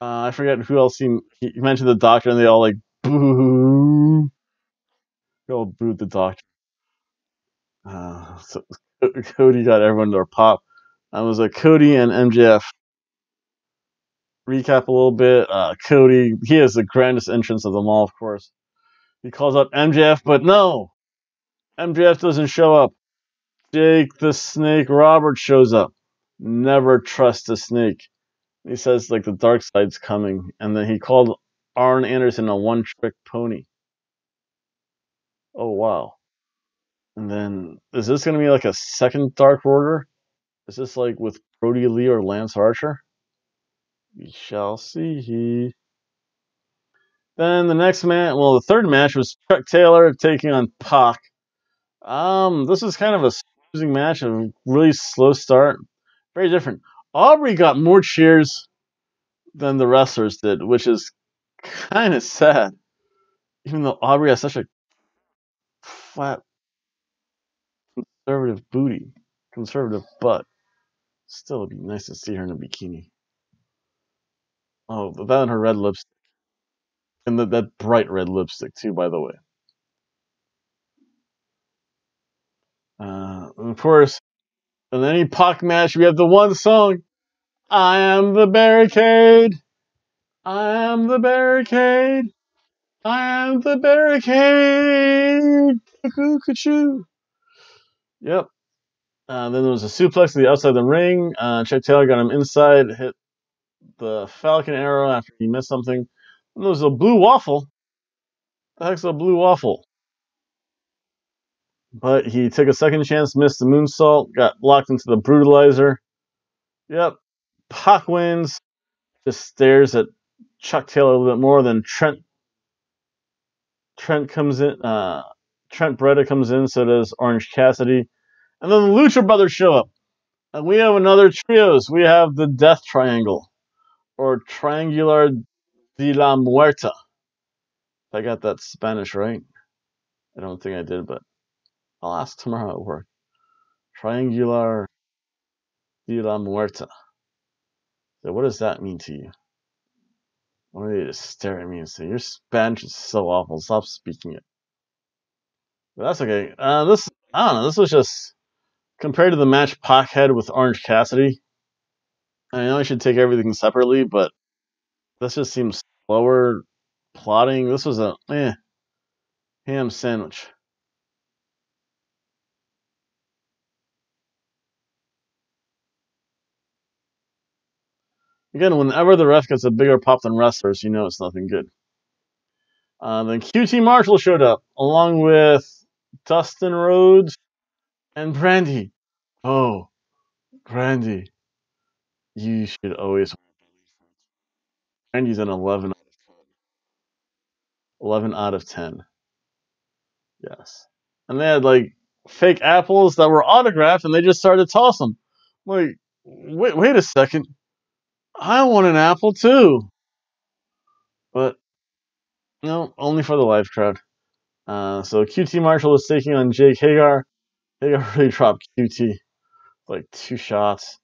Uh, I forget who else he, he mentioned the doctor, and they all like boo. They all booed the doctor. Uh, so Cody got everyone to pop. I was like Cody and MJF. Recap a little bit. Uh, Cody, he has the grandest entrance of them all, of course. He calls out MJF, but no, MJF doesn't show up. Jake the Snake Robert shows up. Never trust the snake. He says like the dark side's coming, and then he called Arn Anderson a one-trick pony. Oh wow! And then is this gonna be like a second Dark Order? Is this like with Brodie Lee or Lance Archer? We shall see. Then the next match, well, the third match was Chuck Taylor taking on Pac. Um, this was kind of a losing match, a really slow start, very different. Aubrey got more cheers than the wrestlers did, which is kind of sad. Even though Aubrey has such a flat, conservative booty, conservative butt, still it'd be nice to see her in a bikini. Oh, that and her red lipstick. And the, that bright red lipstick, too, by the way. Uh, of course, in any Pac match, we have the one song I am the barricade. I am the barricade. I am the barricade. Cuckoo, Yep. Uh, then there was a suplex to the outside of the ring. Uh, Chuck Taylor got him inside, hit the Falcon Arrow after he missed something. And there was a blue waffle. The heck's a blue waffle? But he took a second chance, missed the moonsault, got locked into the brutalizer. Yep. Pac wins. Just stares at Chuck Taylor a little bit more than Trent. Trent comes in. Uh, Trent Beretta comes in, so does Orange Cassidy. And then the Lucha Brothers show up. And we have another trios. We have the Death Triangle, or Triangular de la Muerta. I got that Spanish right. I don't think I did, but I'll ask tomorrow at work. Triangular de la Muerta. So what does that mean to you? Why do you just stare at me and say, Your Spanish is so awful, stop speaking it. But that's okay. Uh, this, I don't know, this was just, compared to the match Pac with Orange Cassidy, I know I should take everything separately, but this just seems slower plotting. This was a, eh, ham sandwich. Again, whenever the ref gets a bigger pop than wrestlers, you know it's nothing good. Uh, then QT Marshall showed up, along with Dustin Rhodes and Brandi. Oh, Brandi. You should always. Brandi's an 11 11 out of 10. Yes. And they had like fake apples that were autographed and they just started to toss them. Like, wait, wait a second. I want an apple too. But no, only for the live crowd. Uh, so QT Marshall was taking on Jake Hager. Hager really dropped QT like two shots.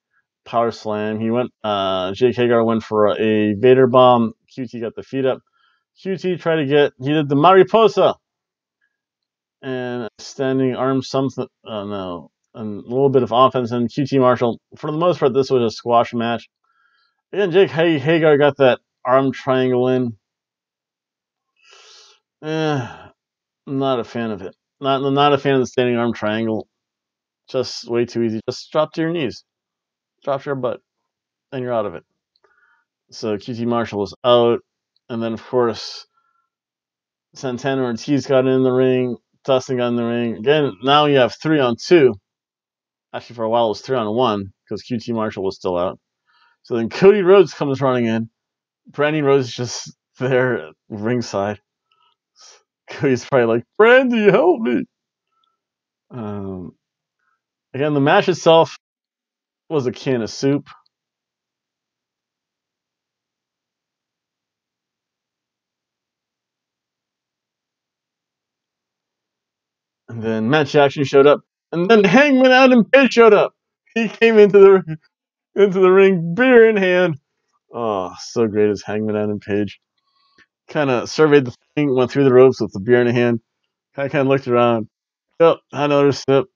Power slam. He went. Uh, Jake Hager went for a, a Vader bomb. QT got the feet up. QT tried to get. He did the Mariposa and standing arm something. Uh, no, and a little bit of offense. And QT Marshall, for the most part, this was a squash match. Again, Jake Hager got that arm triangle in. Eh, I'm not a fan of it. Not not a fan of the standing arm triangle. Just way too easy. Just drop to your knees. Drop to your butt. And you're out of it. So QT Marshall was out. And then, of course, Santana Ortiz got in the ring. Dustin got in the ring. Again, now you have three on two. Actually, for a while, it was three on one because QT Marshall was still out. So then Cody Rhodes comes running in. Brandi Rhodes is just there ringside. Cody's probably like, Brandi, help me. Um, again, the match itself was a can of soup. And then Matt Jackson showed up, and then Hangman Adam Page showed up. He came into the into the ring, beer in hand. Oh, so great as Hangman Adam Page. Kind of surveyed the thing, went through the ropes with the beer in hand. Of, kind of looked around. Yep, had another sip.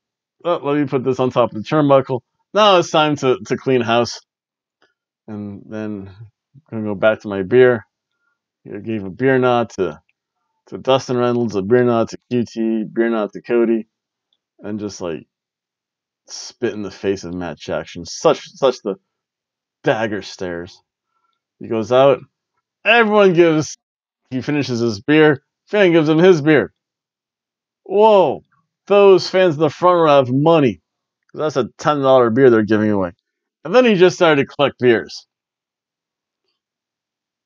Oh, let me put this on top of the turnbuckle. Now it's time to, to clean house. And then I'm gonna go back to my beer. I gave a beer nod to to Dustin Reynolds, a beer nod to QT, beer nod to Cody, and just like spit in the face of Matt Jackson. Such such the dagger stares. He goes out. Everyone gives. He finishes his beer. Fan gives him his beer. Whoa! Those fans in the front row have money. That's a ten dollar beer they're giving away. And then he just started to collect beers.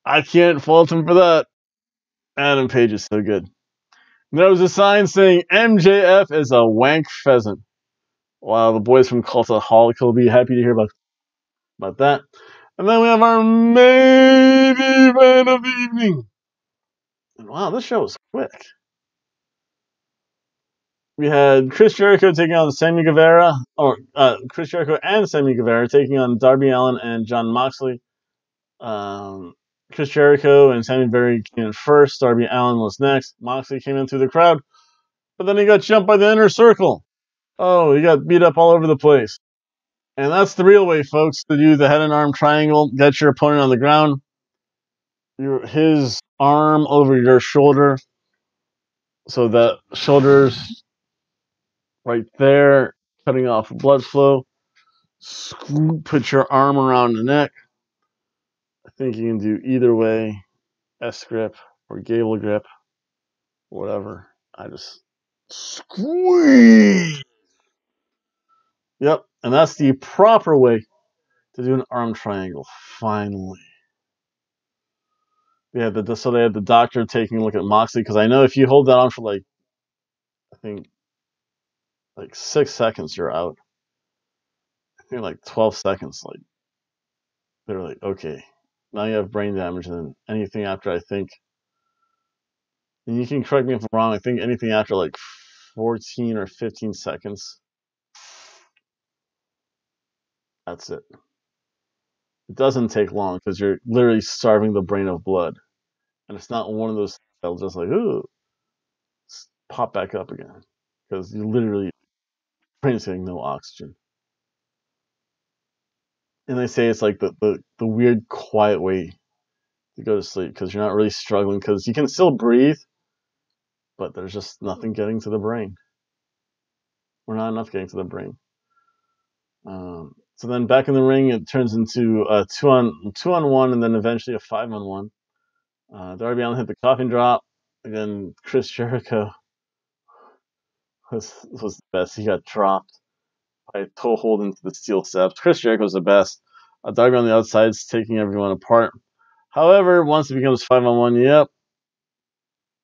I can't fault him for that. Adam Page is so good. And there was a sign saying MJF is a wank pheasant. Wow, the boys from Cultaholic will be happy to hear about, about that. And then we have our main event of the evening. And wow, this show was quick. We had Chris Jericho taking on Sammy Guevara, or uh, Chris Jericho and Sammy Guevara taking on Darby Allin and Jon Moxley. Um, Chris Jericho and Sammy Guevara came in first. Darby Allin was next. Moxley came in through the crowd, but then he got jumped by the inner circle. Oh, he got beat up all over the place. And that's the real way, folks, to do the head and arm triangle. Get your opponent on the ground. Your, his arm over your shoulder. So that shoulders right there, cutting off blood flow. Scoop, put your arm around the neck. I think you can do either way S grip or gable grip, whatever. I just squeeze. Yep, and that's the proper way to do an arm triangle. Finally. Yeah, the, so they had the doctor taking a look at Moxley because I know if you hold that on for like, I think, like six seconds, you're out. I think like 12 seconds, like, they're like, okay, now you have brain damage, and anything after, I think, and you can correct me if I'm wrong, I think anything after like 14 or 15 seconds, that's it. It doesn't take long because you're literally starving the brain of blood. And it's not one of those that'll just like, ooh, pop back up again. Because you literally, is getting no oxygen. And they say it's like the, the, the weird, quiet way to go to sleep because you're not really struggling because you can still breathe, but there's just nothing getting to the brain. We're not enough getting to the brain. Um, so then back in the ring, it turns into a two on two on one, and then eventually a five on one. Uh, Darby Allin hit the coffin drop. Again, Chris Jericho was was the best. He got dropped by a toe hold into the steel steps. Chris Jericho's the best. A Darby on the outside is taking everyone apart. However, once it becomes five on one, yep.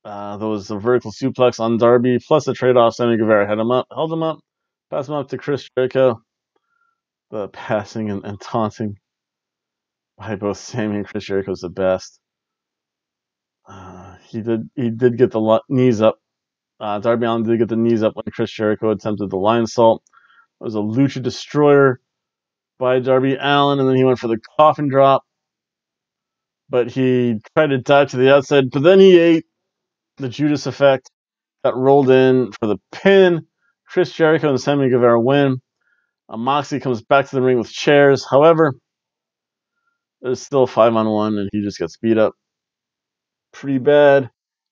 Uh, there was a vertical suplex on Darby, plus a trade off. Sammy Guevara had him up, held him up, passed him up to Chris Jericho the passing and, and taunting by both Sammy and Chris Jericho was the best. Uh, he did he did get the knees up. Uh, Darby Allin did get the knees up when Chris Jericho attempted the Lionsault. It was a Lucha Destroyer by Darby Allin, and then he went for the coffin drop. But he tried to dive to the outside, but then he ate the Judas effect. Got rolled in for the pin. Chris Jericho and Sammy Guevara win. Uh, Moxley comes back to the ring with chairs. However, there's still five on one, and he just gets beat up pretty bad.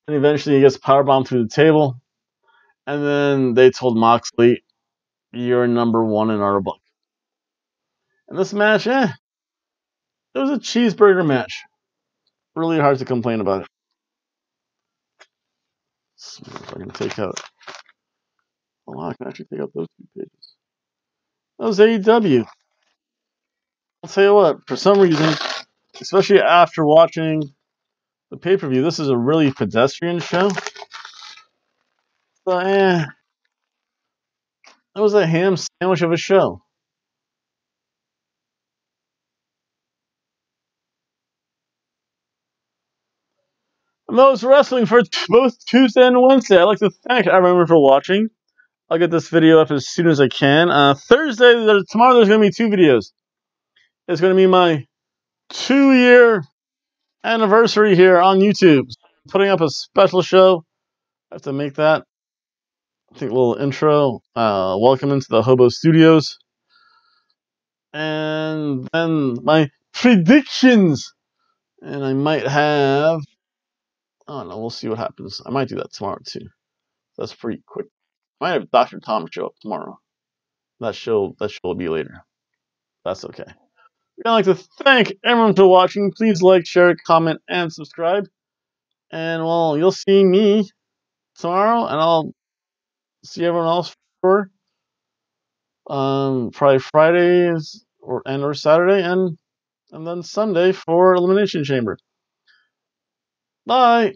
And eventually, he gets powerbombed through the table. And then they told Moxley, "You're number one in our book." And this match, eh, it was a cheeseburger match. Really hard to complain about it. So if I can take out, oh, I can actually take out those two pages. That was AEW. I'll tell you what, for some reason, especially after watching the pay per view, this is a really pedestrian show. So, eh, that was a ham sandwich of a show. And that was wrestling for both Tuesday and Wednesday. I'd like to thank everyone for watching. I'll get this video up as soon as I can. Uh, Thursday, tomorrow, there's going to be two videos. It's going to be my two year anniversary here on YouTube. Putting up a special show. I have to make that. I think a little intro. Uh, welcome into the Hobo Studios. And then my predictions. And I might have. I don't know. We'll see what happens. I might do that tomorrow too. That's pretty quick. I might have Dr. Tom show up tomorrow. That show that show will be later. That's okay. I'd like to thank everyone for watching. Please like, share, comment, and subscribe. And well, you'll see me tomorrow, and I'll see everyone else for um probably Fridays or and or Saturday, and and then Sunday for Elimination Chamber. Bye.